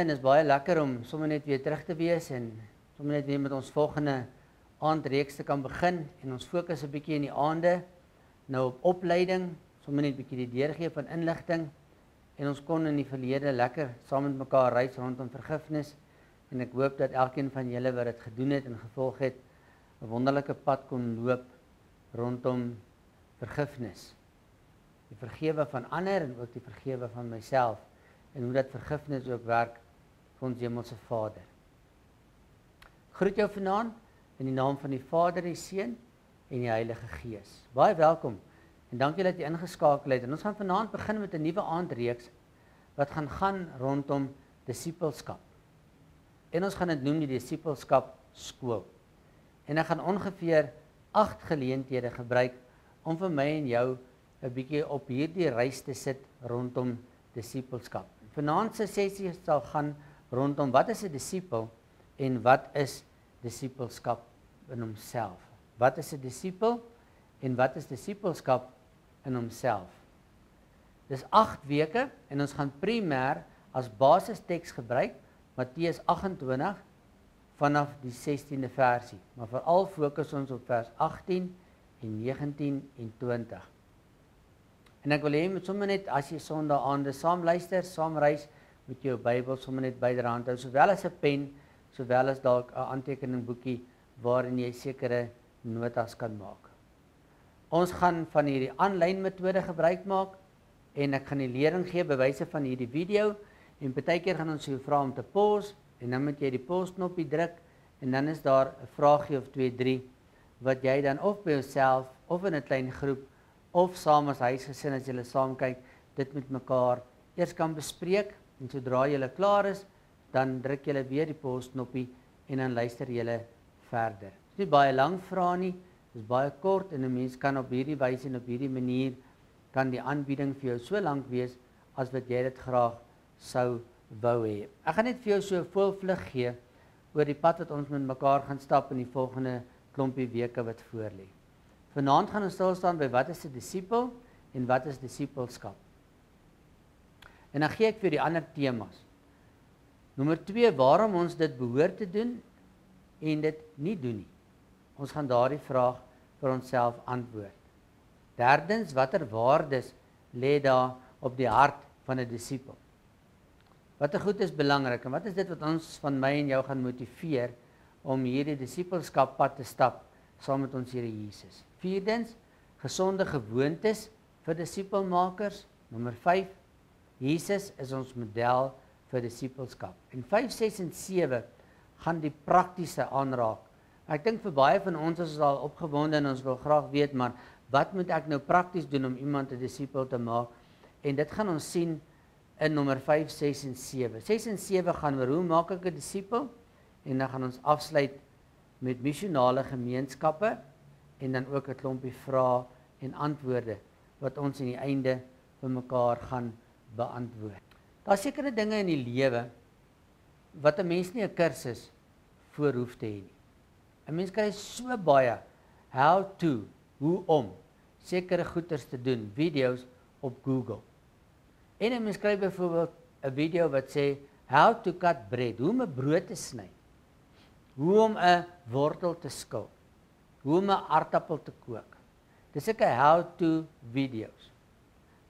En dit is baie lekker om sommer net weer terug te wees en sommer net weer met ons volgende aandreeks te kan begin en ons fokus 'n bietjie in die aande nou op opleiding, sommer net 'n bietjie die deurgee van inligting en ons kon in die verlede lekker saam met mekaar reis rondom vergifnis en ek hoop dat elkeen van julle wat dit gedoen het en gevolg het 'n wonderlike pad kon loop rondom vergifnis. Die vergewe van ander en ook die vergewe van myself en hoe dat vergifnis ook werk ons hemelse Vader. Groet jou vanaand in die naam van die Vader, die Seun en die Heilige Gees. Baie welkom en dankie dat jy ingeskakel het. En ons gaan vanaand begin met 'n nuwe aandreeks wat gaan gaan rondom disippelskap. En ons gaan dit noem die disippelskap skool. En ek gaan ongeveer 8 geleenthede gebruik om vir my en jou 'n bietjie op hierdie reis te sit rondom disippelskap. Vanaand se sessie sal gaan rondom wat is 'n disipel en wat is disipelskap in homself. Wat is 'n disipel en wat is disipelskap in homself? Dis 8 weke en ons gaan primêr as basisteks gebruik Matteus 28 vanaf die 16de versie, maar veral fokus ons op vers 18 en 19 en 20. En ek wil hê met sommer net as jy Sondag aande saam luister, saam reis met jou Bybel sommer net byderhand hou, sowel as 'n pen, sowel as dalk 'n aantekeningboekie waarin jy sekere notas kan maak. Ons gaan van hierdie aanlyn metode gebruik maak en ek gaan die lering gee bewyse van hierdie video en baie keer gaan ons jou vra om te pause en dan moet jy die pause knoppie druk en dan is daar 'n vraagie of 2 3 wat jy dan of by jouself of in 'n klein groep of saam as huisgesin as julle saam kyk dit met mekaar eers kan bespreek en sodra julle klaar is dan druk julle weer die pause knoppie en dan luister julle verder. Dit is nie baie lank vrae nie, dit is baie kort en 'n mens kan op hierdie wyse en op hierdie manier kan die aanbieding vir jou so lank wees as wat jy dit graag sou wou hê. Ek gaan net vir jou so 'n voorvlug gee oor die pad wat ons met mekaar gaan stap in die volgende klompie weke wat voorlê. Vanaand gaan ons stil staan by wat is 'n disipel en wat is disipelskap. En dan gee ek vir die ander temas. Nommer 2, waarom ons dit behoort te doen en dit nie doen nie. Ons gaan daardie vraag vir onsself antwoord. Derdens, watter waardes lê daar op die hart van 'n disipel? Watter goed is belangrik en wat is dit wat ons van my en jou gaan motiveer om hierdie disipelskap pad te stap saam met ons Here Jesus? Vierdens, gesonde gewoontes vir disipelmakers. Nommer 5, Jesus is ons model vir disipelskap. En 5, 6 en 7 gaan die praktiese aanraak. Ek dink vir baie van ons is al opgewonde en ons wil graag weet maar wat moet ek nou prakties doen om iemand 'n disipel te maak? En dit gaan ons sien in nommer 5, 6 en 7. 6 en 7 gaan oor hoe maak ek 'n disipel? En dan gaan ons afsluit met missionale gemeenskappe en dan ook 'n klompie vrae en antwoorde wat ons aan die einde vir mekaar gaan beantwoord. Daar's sekere dinge in die lewe wat 'n mens nie 'n kursus voor hoef te hê nie. 'n Mens kry so baie how to, hoe om sekere goeders te doen, video's op Google. En 'n mens kry byvoorbeeld 'n video wat sê how to cut bread, hoe om 'n brood te sny. Hoe om 'n wortel te skil hoe om 'n aardappel te kook. Dis ek 'n how to video's.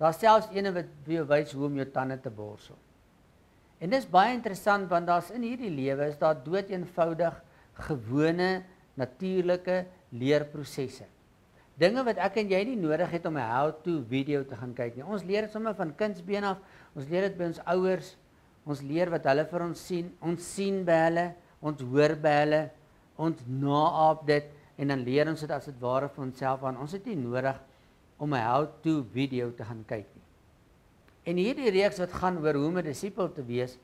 Daar's selfs een wat jou wys hoe om jou tande te borsel. En dis baie interessant want daar's in hierdie lewe is daar doeteenvoudig gewone natuurlike leerprosesse. Dinge wat ek en jy nie nodig het om 'n how to video te gaan kyk nie. Ons leer dit sommer van kindsbeen af. Ons leer dit by ons ouers. Ons leer wat hulle vir ons sien. Ons sien by hulle, ons hoor by hulle, ons naap dit en dan leer ons dit as dit ware vir onsself aan. Ons het nie nodig om 'n how-to video te gaan kyk nie. En hierdie reeks wat gaan oor hoe om 'n disipel te wees,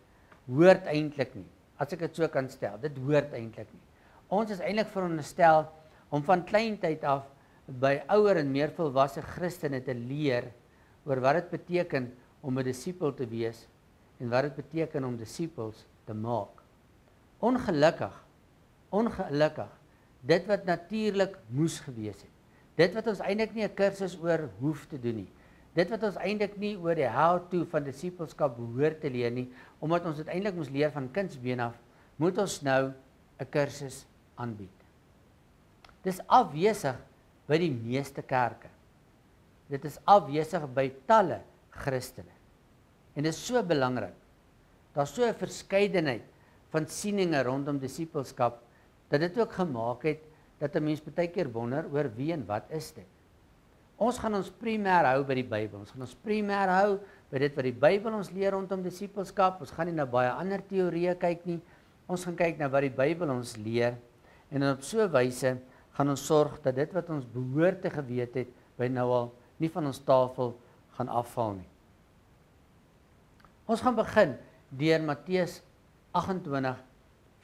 hoort eintlik nie. As ek dit so kan stel, dit hoort eintlik nie. Ons is eintlik veronderstel om van kleintyd af by ouer en meer volwasse Christene te leer oor wat dit beteken om 'n disipel te wees en wat dit beteken om disippels te maak. Ongelukkig, ongelukkig dit wat natuurlik moes gewees het. Dit wat ons eintlik nie 'n kursus oor hoef te doen nie. Dit wat ons eintlik nie oor die how to van disippelskap behoort te leer nie, omdat ons dit eintlik moes leer van kindsbeen af, moet ons nou 'n kursus aanbied. Dis afwesig by die meeste kerke. Dit is afwesig by talle Christene. En dit is so belangrik. Daar's so 'n verskeidenheid van sieninge rondom disippelskap dat dit ook gemaak het dat 'n mens baie keer wonder oor wie en wat is dit. Ons gaan ons primêr hou by die Bybel. Ons gaan ons primêr hou by dit wat die Bybel ons leer rondom disippelskap. Ons gaan nie na baie ander teorieë kyk nie. Ons gaan kyk na wat die Bybel ons leer en op so 'n wyse gaan ons sorg dat dit wat ons behoort te geweet het by nou al nie van ons tafel gaan afval nie. Ons gaan begin deur Matteus 28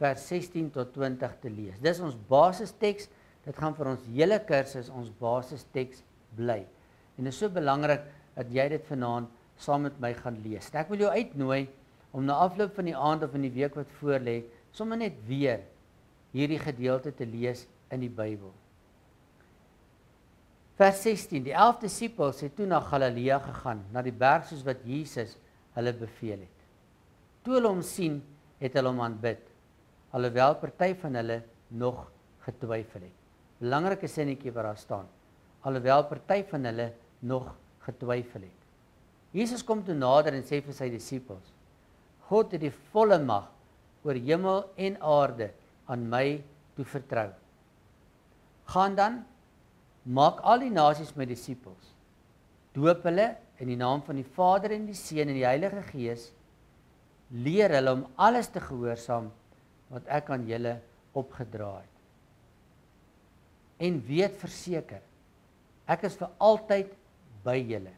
vers 16 tot 20 te lees. Dis ons basisteks. Dit gaan vir ons hele kursus ons basisteks bly. En dit is so belangrik dat jy dit vanaand saam met my gaan lees. Ek wil jou uitnooi om na afloop van die aand of in die week wat voorlê, sommer net weer hierdie gedeelte te lees in die Bybel. Vers 16: Die 11 disippels het toe na Galilea gegaan, na die berg soos wat Jesus hulle beveel het. Toe hulle hom sien, het hulle hom aanbid, alhoewel party van hulle nog getwyfel het. Belangrike sinnetjie wat daar staan. Alhoewel party van hulle nog getwyfel het. Jesus kom toe nader en sê vir sy disippels: God het die volle mag oor hemel en aarde aan my toe vertrou. Gaan dan maak al die nasies my disippels. Doop hulle in die naam van die Vader en die Seun en die Heilige Gees. Leer hulle om alles te gehoorsaam wat ek aan julle opgedra het. En weet verseker, ek is vir altyd by julle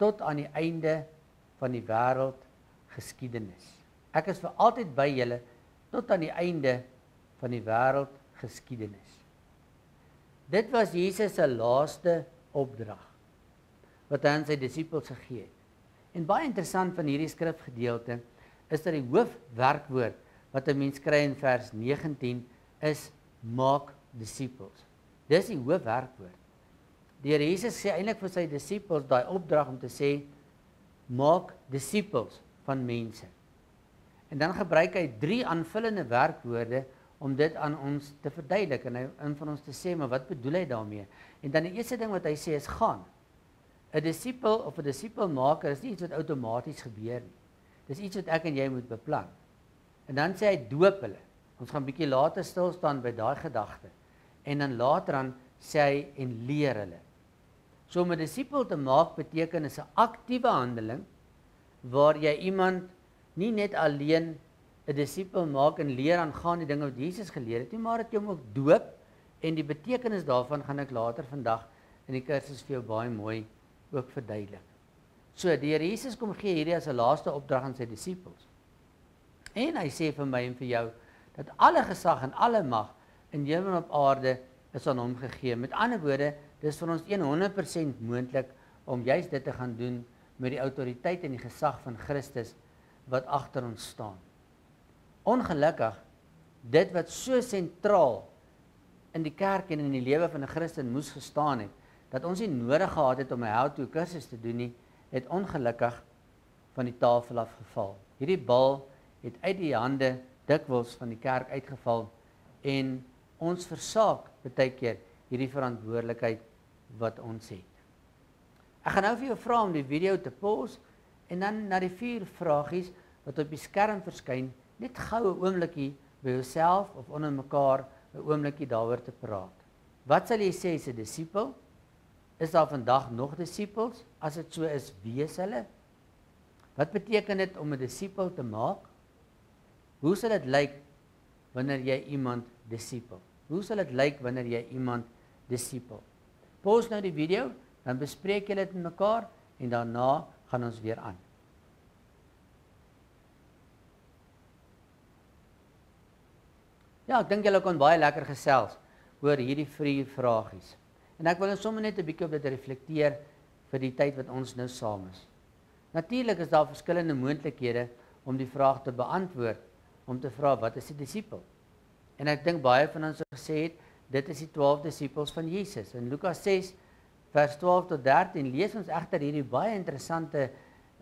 tot aan die einde van die wêreld geskiedenis. Ek is vir altyd by julle tot aan die einde van die wêreld geskiedenis. Dit was Jesus se laaste opdrag wat hy aan sy disippels gegee het. En baie interessant van hierdie skrifgedeelte is dat die hoofwerkwoord wat 'n mens kry in vers 19 is maak disippels. Dis die hoofwerkwoord. Die Here Jesus sê eintlik vir sy disippels daai opdrag om te sê maak disippels van mense. En dan gebruik hy drie aanvullende werkwoorde om dit aan ons te verduidelik en hy in van ons te sê maar wat bedoel hy daarmee? En dan die eerste ding wat hy sê is gaan. 'n Disipel of 'n disipelmaker is nie iets wat outomaties gebeur nie. Dis iets wat ek en jy moet beplan. En dan sê hy doop hulle. Ons gaan bietjie later stil staan by daai gedagte. En dan later dan sê hy en leer hulle. So om 'n disipel te maak beteken is 'n aktiewe handeling waar jy iemand nie net alleen 'n disipel maak en leer aangaan die dinge wat Jesus geleer het nie, maar dat jy hom ook doop en die betekenis daarvan gaan ek later vandag in die kursus vir jou baie mooi ook verduidelik. So die Here Jesus kom gee hierdie as 'n laaste opdrag aan sy disippels. En hy sê vir my en vir jou dat alle gesag en alle mag in hemel en op aarde is aan hom gegee. Met ander woorde, dis vir ons 100% moontlik om juist dit te gaan doen met die autoriteit en die gesag van Christus wat agter ons staan. Ongelukkig dit wat so sentraal in die kerk en in die lewe van 'n Christen moes gestaan het, dat ons nie nodig gehad het om 'n how-to kursus te doen nie, het ongelukkig van die tafel af geval. Hierdie bal het uit die hande dikwels van die kerk uitgeval en ons versaak baie keer hierdie verantwoordelikheid wat ons het. Ek gaan nou vir jou vra om die video te pause en dan na die vier vragies wat op die skerm verskyn, net gou 'n oombliekie by jouself of onder mekaar 'n oombliekie daaroor te praat. Wat sal jy sê as 'n disipel? Is daar vandag nog disippels? As dit so is, wie is hulle? Wat beteken dit om 'n disipel te maak? Hoe sal dit lyk wanneer jy iemand disipel? Hoe sal dit lyk wanneer jy iemand disipel? Pause nou die video dan bespreek julle dit met mekaar en daarna gaan ons weer aan. Ja, ek dink julle kon baie lekker gesels oor hierdie vrye vragies. En ek wil net sommer net 'n bietjie op dit reflekteer vir die tyd wat ons nou saam is. Natuurlik is daar verskillende moontlikhede om die vraag te beantwoord om te vra wat is 'n disipel? En ek dink baie van ons het gesê dit is die 12 disippels van Jesus. In Lukas 6 vers 12 tot 13 lees ons egter hierdie baie interessante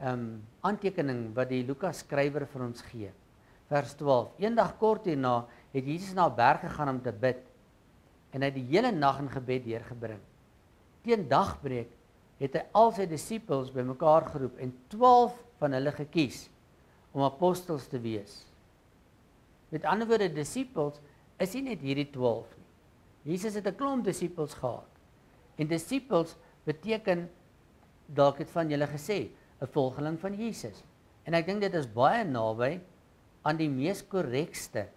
ehm um, aantekening wat die Lukas skrywer vir ons gee. Vers 12. Eendag kort hierna het Jesus na 'n berg gegaan om te bid en hy het die hele nag in gebed deurgebring. Teen dagbreek het hy al sy disippels bymekaar geroep en 12 van hulle gekies om apostels te wees. Met ander woorde disippels is nie net hierdie 12 nie. Jesus het 'n klomp disippels gehad. En disippels beteken dalk het van julle gesê 'n volgeling van Jesus. En ek dink dit is baie naby aan die mees korrekste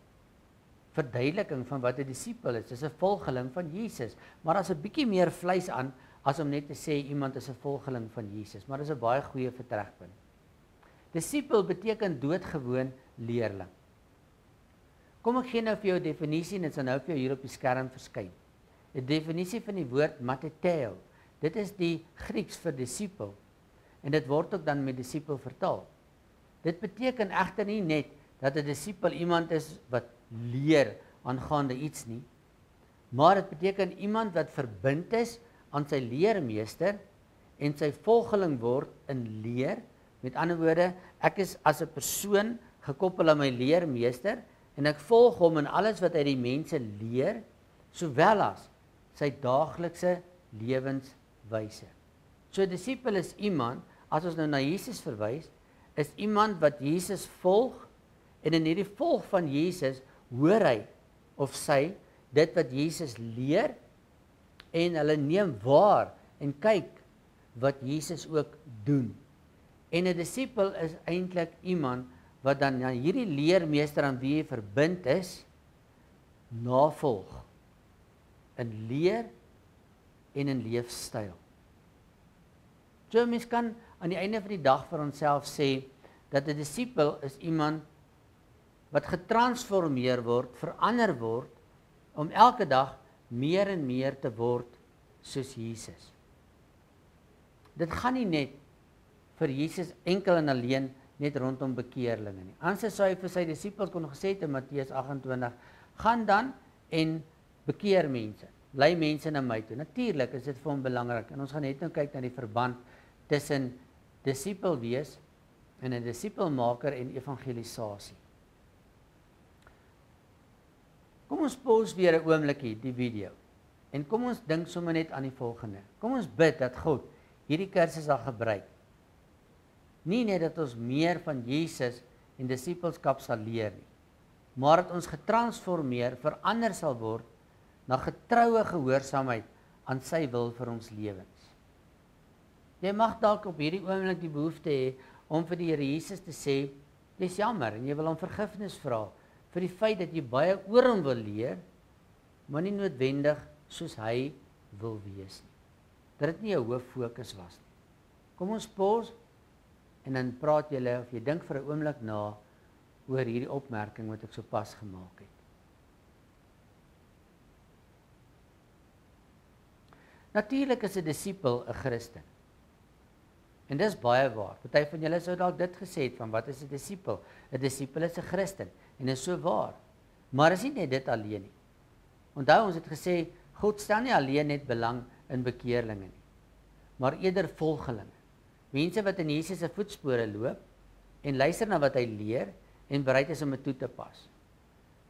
verduideliking van wat 'n disipel is. Dis 'n volgeling van Jesus, maar daar's 'n bietjie meer vleis aan as om net te sê iemand is 'n volgeling van Jesus, maar dis 'n baie goeie vertrekpunt. Disipel beteken doodgewoon leerling. Kom ek gee nou vir jou 'n definisie en dit sal nou vir jou hier op die skerm verskyn. 'n Definisie van die woord mateteo. Dit is die Grieks vir disipel en dit word ook dan met disipel vertaal. Dit beteken egter nie net dat 'n disipel iemand is wat leer aangaande iets nie. Maar dit beteken iemand wat verbind is aan sy leermeester en sy volgeling word in leer. Met ander woorde, ek is as 'n persoon gekoppel aan my leermeester en ek volg hom in alles wat hy die mense leer, sowel as sy daaglikse lewenswyse. So 'n disipel is iemand, as ons nou na Jesus verwys, is iemand wat Jesus volg en in hierdie volg van Jesus hoor hy of sy dit wat Jesus leer en hulle neem waar en kyk wat Jesus ook doen. En 'n disipel is eintlik iemand wat dan na hierdie leermeester aan wie hy verbind is navolg in leer en in leefstyl. So mens kan aan die einde van die dag vir onsself sê dat 'n disipel is iemand wat getransformeer word, verander word om elke dag meer en meer te word soos Jesus. Dit gaan nie net vir Jesus enkel en alleen net rondom bekeerlinge nie. Anders sou hy vir sy disippels kon gesê het in Matteus 28: "Gaan dan en bekeer mense. Lei mense na my toe." Natuurlik is dit vir hom belangrik en ons gaan net nou kyk na die verband tussen disipel wees en 'n disipelmaker en evangelisasie. Kom ons pos weer 'n oombliekie die video. En kom ons dink sommer net aan die volgende. Kom ons bid dat God hierdie kursus sal gebruik. Nie net dat ons meer van Jesus en disippelskap sal leer nie, maar dat ons getransformeer, verander sal word na getroue gehoorsaamheid aan sy wil vir ons lewens. Jy mag dalk op hierdie oomblik die behoefte hê om vir die Here Jesus te sê, "Dis jammer," en jy wil hom vergifnis vra vir die feit dat jy baie oor hom wil leer, maar nie noodwendig soos hy wil wees nie. Dat dit nie 'n hoof fokus was nie. Kom ons pos en dan praat julle of jy dink vir 'n oomblik na oor hierdie opmerking wat ek sopas gemaak het. Natuurlik is 'n disipel 'n Christen. En dis baie waar. Party van julle sou dalk dit gesê het van wat is 'n disipel? 'n Disipel is 'n Christen en is so waar. Maar is nie net dit alleen nie. Onthou ons het gesê God stel nie alleen net belang in bekeerlinge nie, maar eerder volgelinge. Mense wat in Jesus se voetspore loop en luister na wat hy leer en bereid is om dit toe te pas.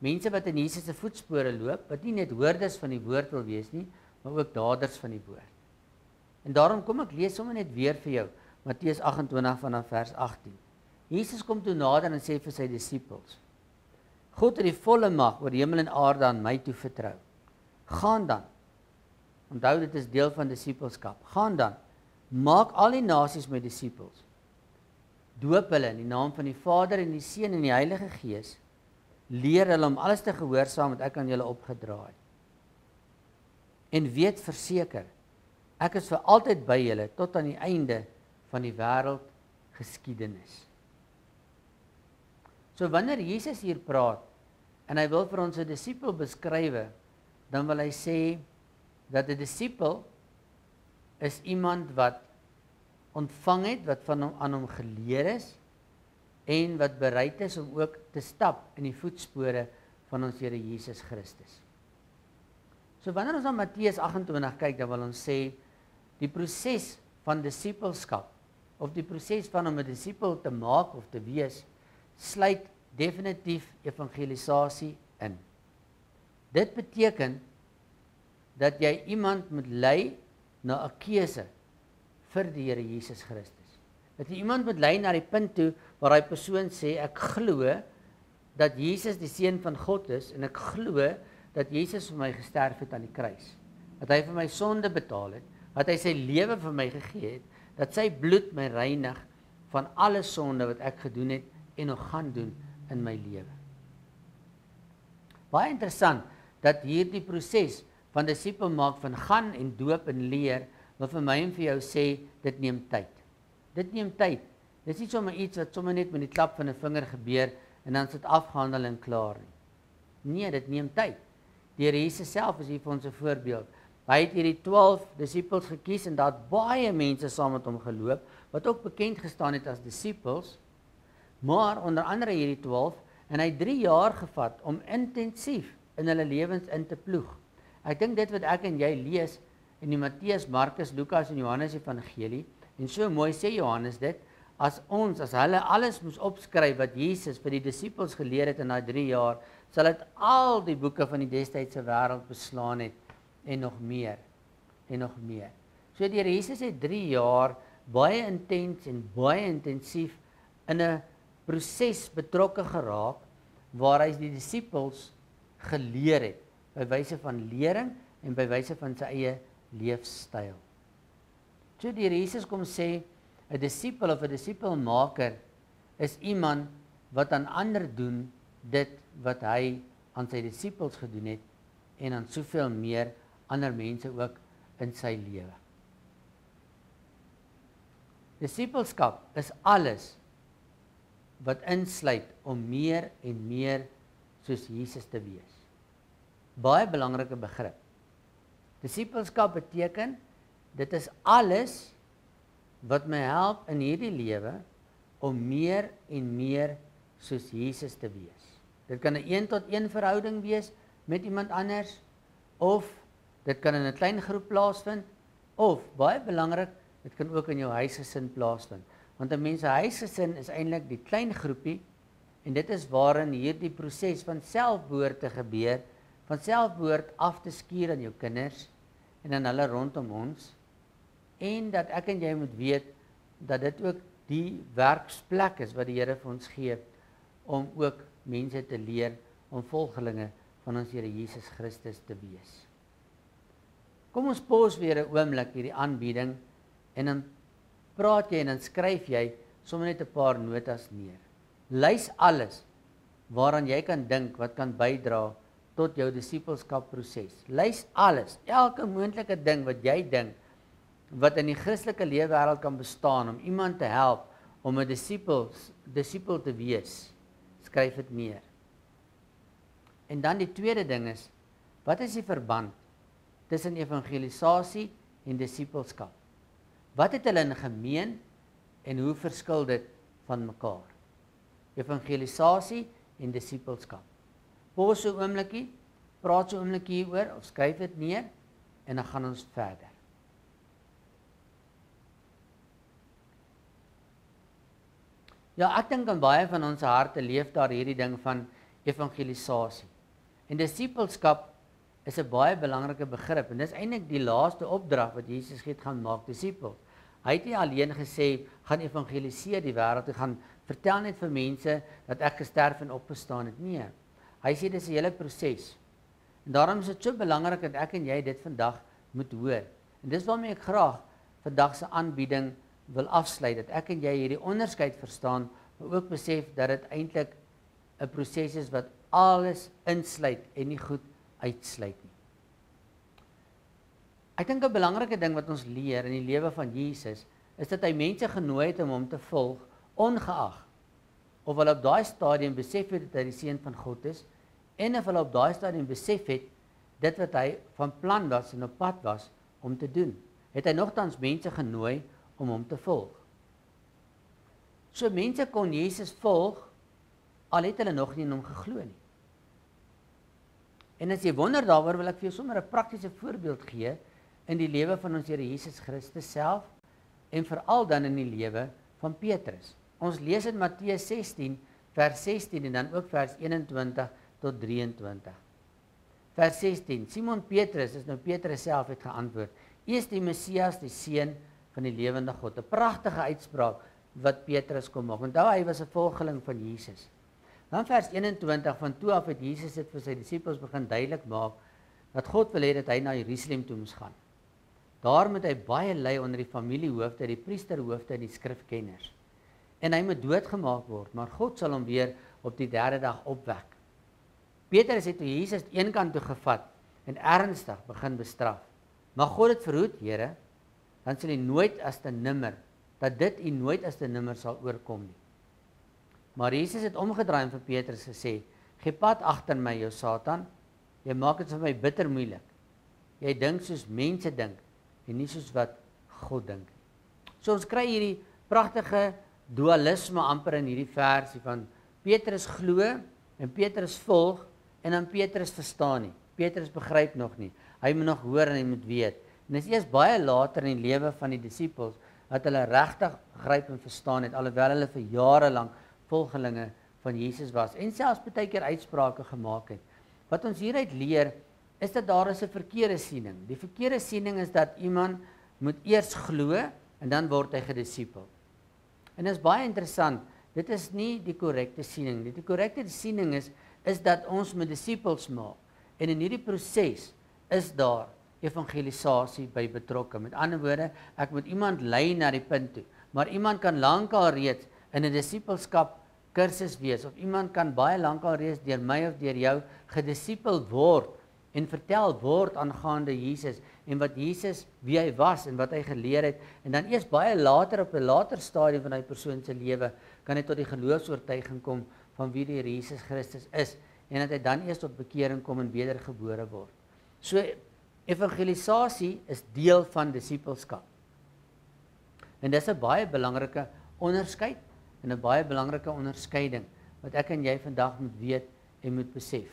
Mense wat in Jesus se voetspore loop, wat nie net hoorders van die woord wil wees nie, maar ook daders van die woord. En daarom kom ek lees sommer net weer vir jou Matteus 28 vanaf vers 18. Jesus kom toe nader en sê vir sy disippels: God het die volle mag oor hemel en aarde aan my toe vertrou. Gaan dan. Onthou dit is deel van disippelskap. Gaan dan. Maak al die nasies my disippels. Doop hulle in die naam van die Vader en die Seun en die Heilige Gees. Leer hulle om alles te gehoorsaam wat ek aan julle opgedra het. En weet verseker, ek is vir altyd by julle tot aan die einde van die wêreld geskiedenis. So wanneer Jesus hier praat en hy wil vir ons 'n disipel beskrywe, dan wil hy sê dat 'n disipel is iemand wat ontvang het wat van hom aan hom geleer is en wat bereid is om ook te stap in die voetspore van ons Here Jesus Christus. So wanneer ons na Matteus 28 kyk, dan wil ons sê die proses van disippelskap of die proses van om 'n disipel te maak of te wees sluit definitief evangelisasie in. Dit beteken dat jy iemand moet lei na 'n keuse vir die Here Jesus Christus. Dat jy iemand moet lei na die punt toe waar daai persoon sê ek glo dat Jesus die seun van God is en ek glo dat Jesus vir my gesterf het aan die kruis. Dat hy vir my sonde betaal het, dat hy sy lewe vir my gegee het dat sy bloed my reinig van alle sonde wat ek gedoen het en nog gaan doen in my lewe. Baie interessant dat hierdie proses van disipel maak van gaan en doop en leer wat vir my en vir jou sê dit neem tyd. Dit neem tyd. Dis nie sommer iets wat sommer net met die klap van 'n vinger gebeur en dan sit afgehandel en klaar nie. Nee, dit neem tyd. Die Here Jesus self is hier vir ons 'n voorbeeld. Hy het hierdie 12 disippels gekies en daar baie mense saam met hom geloop wat ook bekend gestaan het as disippels. Maar onder andere hierdie 12 en hy 3 jaar gevat om intensief in hulle lewens in te ploeg. Ek dink dit wat ek en jy lees in die Matteus, Markus, Lukas en Johannes Evangelie en so mooi sê Johannes dit as ons as hulle alles moes opskryf wat Jesus vir die disippels geleer het in daai 3 jaar, sal dit al die boeke van die destydse wêreld beslaan het en nog meer en nog meer. So die Here Jesus het 3 jaar baie intens en baie intensief in 'n proses betrokke geraak waar hy die disippels geleer het by wyse van lering en by wyse van sy eie leefstyl. So die Here Jesus kom sê 'n disipel of 'n disipelmaker is iemand wat aan ander doen dit wat hy aan sy disippels gedoen het en aan soveel meer ander mense ook in sy lewe. Disipelskap is alles wat insluit om meer en meer soos Jesus te wees. Baie belangrike begrip. Disipelskap beteken dit is alles wat my help in hierdie lewe om meer en meer soos Jesus te wees. Dit kan 'n 1 tot 1 verhouding wees met iemand anders of Dit kan in 'n klein groep plaasvind of baie belangrik, dit kan ook in jou huisgesin plaasvind. Want 'n mens se huisgesin is eintlik die klein groepie en dit is waarin hierdie proses van selfbehoort te gebeur, van selfbehoort af te skuur aan jou kinders en aan hulle rondom ons en dat ek en jy moet weet dat dit ook die werksplek is wat die Here vir ons gee om ook mense te leer om volgelinge van ons Here Jesus Christus te wees. Kom ons pos weer 'n oomblik hierdie aanbieding en dan praat jy en dan skryf jy sommer net 'n paar notas neer. Lys alles waaraan jy kan dink wat kan bydra tot jou disippelskap proses. Lys alles, elke moontlike ding wat jy dink wat in die Christelike lewe wêreld kan bestaan om iemand te help om 'n disipel disipel te wees. Skryf dit neer. En dan die tweede ding is wat is die verband tussen evangelisasie en disipelskap. Wat het hulle in gemeen en hoe verskil dit van mekaar? Evangelisasie en disipelskap. So 'n oombliekie, praat 'n oombliekie hieroor of skryf dit neer en dan gaan ons verder. Ja, ek dink aan baie van ons harte leef daar hierdie ding van evangelisasie. En disipelskap is 'n baie belangrike begrip en dis eintlik die laaste opdrag wat Jesus gee gaan maak disipels. Hy het nie alleen gesê gaan evangeliseer die wêreld, hy gaan vertel net vir mense dat ek gesterf en opgestaan het. Nee. Hy sê dis 'n hele proses. En daarom is dit so belangrik dat ek en jy dit vandag moet hoor. En dis waarmee ek graag vandag se aanbieding wil afsluit dat ek en jy hierdie onderskeid verstaan, maar ook besef dat dit eintlik 'n proses is wat alles insluit en nie goed uitsluit nie. Ek dink 'n belangrike ding wat ons leer in die lewe van Jesus is dat hy mense genooi het om hom te volg ongeag of hulle op daai stadium besef het dat hy die seun van God is en of hulle op daai stadium besef het dit wat hy van plan was en op pad was om te doen. Het hy nogtans mense genooi om hom te volg. So mense kon Jesus volg al het hulle nog nie in hom geglo nie. En as jy wonder daaroor, wil ek vir jou sommer 'n praktiese voorbeeld gee in die lewe van ons Here Jesus Christus self en veral dan in die lewe van Petrus. Ons lees in Matteus 16 vers 16 en dan ook vers 21 tot 23. Vers 16. Simon Petrus is nou Petrus self het geantwoord: "U is die Messias, die seun van die lewende God." 'n Pragtige uitspraak wat Petrus kom maak. Onthou hy was 'n volgeling van Jesus. Dan vers 21 van toe af het Jesus dit vir sy disippels begin duidelik maak dat God wil hê dat hy na Jerusalem toe moet gaan. Daar moet hy baie ly onder die familiehoofde, die priesterhoofde en die skrifkenners. En hy moet doodgemaak word, maar God sal hom weer op die derde dag opwek. Petrus het toe Jesus eenkant toe gevat en ernstig begin bestraf. Maar God het verhoed, Here, dan sal hy nooit as te nimmer dat dit u nooit as te nimmer sal oorkom nie. Maar Jesus het omgedraai en vir Petrus gesê: "Gee pad agter my, jou Satan. Jy maak dit vir my bitter moeilik. Jy dink soos mense dink en nie soos wat God dink nie." So ons kry hierdie pragtige dualisme amper in hierdie versie van Petrus glo en Petrus volg en dan Petrus verstaan nie. Petrus begryp nog nie. Hy moet nog hoor en hy moet weet. En dit is eers baie later in die lewe van die disippels dat hulle regtig gryp en verstaan het alhoewel hulle vir jare lank volgelinge van Jesus was en selfs baie keer uitsprake gemaak het. Wat ons hieruit leer is dat daar is 'n verkeerde siening. Die verkeerde siening is dat iemand moet eers glo en dan word hy gedisipel. En dit is baie interessant. Dit is nie die korrekte siening nie. Die korrekte siening is is dat ons met disippels maak. En in hierdie proses is daar evangelisasie by betrokke. Met ander woorde, ek moet iemand lei na die punt toe. Maar iemand kan lankal reeds in 'n disipelskap kursus wees of iemand kan baie lankal reeds deur my of deur jou gedisipel word en vertel word aangaande Jesus en wat Jesus wie hy was en wat hy geleer het en dan eers baie later op 'n later stadium van hy persoon se lewe kan hy tot die geloofs-oortuiging kom van wie die Jesus Christus is en dat hy dan eers tot bekering kom en wedergebore word. So evangelisasie is deel van disippelskap. En dis 'n baie belangrike onderskeid en 'n baie belangrike onderskeiding wat ek en jy vandag moet weet en moet besef.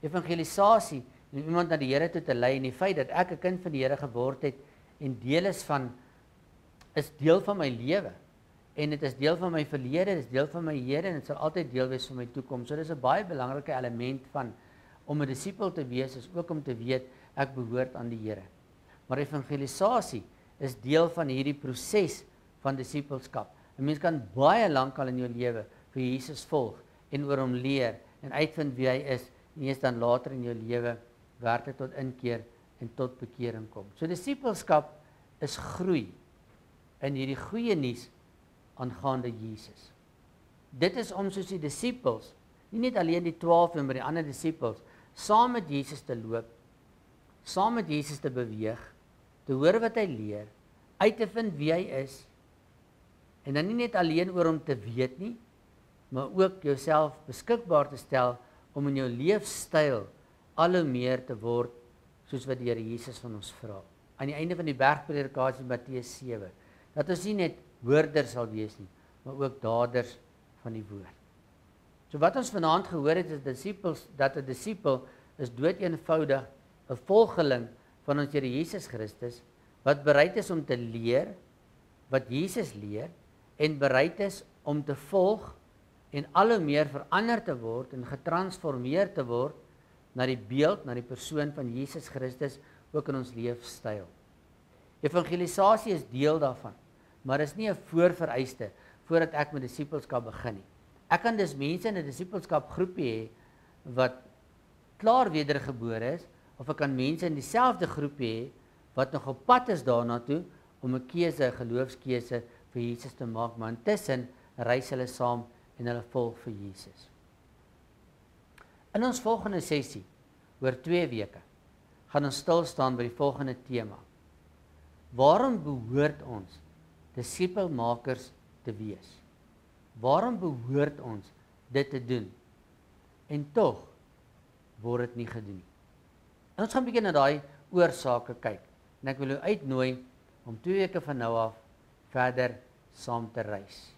Evangelisasie om iemand na die Here toe te lei en die feit dat ek 'n kind van die Here geword het en deel is van is deel van my lewe en dit is deel van my verlede, dit is deel van my hede en dit sal altyd deel wees van my toekoms. So dis 'n baie belangrike element van om 'n disipel te wees is ook om te weet ek behoort aan die Here. Maar evangelisasie is deel van hierdie proses van disipelskap. 'n Mens kan baie lank al in jou lewe vir Jesus volg en oor hom leer en uitvind wie hy is en eers dan later in jou lewe werklik tot inkeer en tot bekering kom. So disipelskap is groei in hierdie goeie nuus aangaande Jesus. Dit is om soos die disippels, nie net alleen die 12 en by die ander disippels, saam met Jesus te loop, saam met Jesus te beweeg, te hoor wat hy leer, uit te vind wie hy is en dan nie net alleen oor hom te weet nie, maar ook jouself beskikbaar te stel om in jou leefstyl al hoe meer te word soos wat die Here Jesus van ons vra. Aan die einde van die bergpredikasie Matteus 7, dat ons nie net hoorders sal wees nie, maar ook daders van die woord. So wat ons vanaand gehoor het is disippels dat 'n disipel is dood eenvoudig 'n volgeling van ons Here Jesus Christus wat bereid is om te leer wat Jesus leer en bereid is om te volg en al hoe meer verander te word en getransformeer te word na die beeld, na die persoon van Jesus Christus ook in ons leefstyl. Evangelisasie is deel daarvan maar is nie 'n voorvereiste voordat ek met disippelskap begin nie. Ek kan dus mense in 'n disippelskap groepie hê wat klaar wedergebore is of ek kan mense in dieselfde groepie hê wat nog op pad is daarna toe om 'n keuse, 'n geloofskeuse vir Jesus te maak, maar intussen reis hulle saam en hulle volg vir Jesus. In ons volgende sessie oor 2 weke gaan ons stil staan by die volgende tema. Waarom behoort ons disipelmakers te wees. Waarom behoort ons dit te doen? En tog word dit nie gedoen nie. En ons gaan 'n bietjie na daai oorsake kyk. En ek wil u uitnooi om 2 weke van nou af verder saam te reis.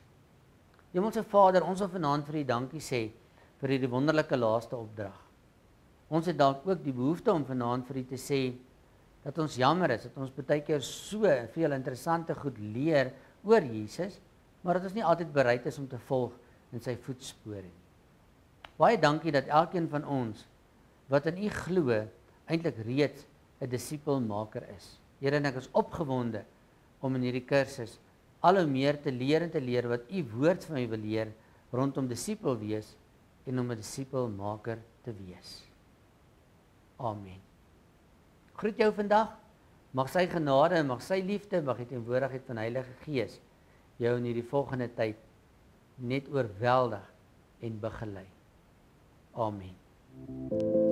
Hemelse Vader, ons wil vanaand vir U dankie sê vir hierdie wonderlike laaste opdrag. Ons het dalk ook die behoefte om vanaand vir U te sê dat ons jammer is dat ons baie keer so veel interessante goed leer oor Jesus, maar dat ons nie altyd bereid is om te volg in sy voetspore nie. Baie dankie dat elkeen van ons wat in U glo eintlik reeds 'n disipelmaker is. Here, ek is opgewonde om in hierdie kursus al hoe meer te leer en te leer wat U woord van my wil leer rondom disipel wees en om 'n disipelmaker te wees. Amen. Groet jou vandag. Mag sy genade en mag sy liefde, mag die teenwoordigheid van Heilige Gees jou in hierdie volgende tyd net oorweldig en begelei. Amen.